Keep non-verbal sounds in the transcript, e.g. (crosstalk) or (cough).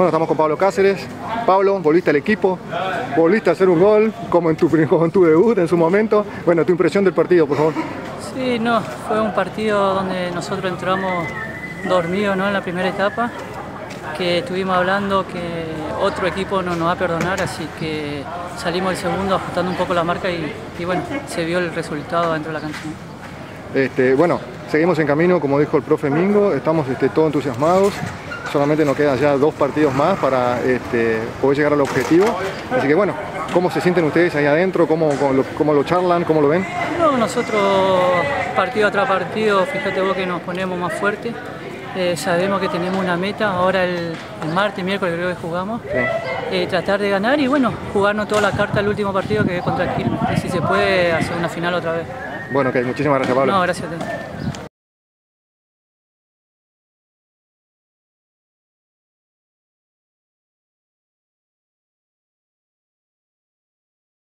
Bueno, estamos con Pablo Cáceres. Pablo, volviste al equipo, volviste a hacer un gol, como en tu, (laughs) como en tu debut en su momento. Bueno, tu impresión del partido, por favor. Sí, no, fue un partido donde nosotros entramos dormidos ¿no? en la primera etapa, que estuvimos hablando que otro equipo no nos va a perdonar, así que salimos el segundo ajustando un poco la marca y, y bueno, se vio el resultado dentro de la cancha. Este, bueno, seguimos en camino, como dijo el profe Mingo, estamos este, todos entusiasmados. Solamente nos quedan ya dos partidos más para este, poder llegar al objetivo. Así que bueno, ¿cómo se sienten ustedes ahí adentro? ¿Cómo, cómo, lo, cómo lo charlan? ¿Cómo lo ven? No, nosotros partido tras partido, fíjate vos que nos ponemos más fuertes. Eh, sabemos que tenemos una meta, ahora el, el martes, miércoles creo que jugamos, eh, tratar de ganar y bueno, jugarnos toda la carta el último partido que es contra el Quilmes, si se puede hacer una final otra vez. Bueno, ok, muchísimas gracias Pablo. No, gracias a ti.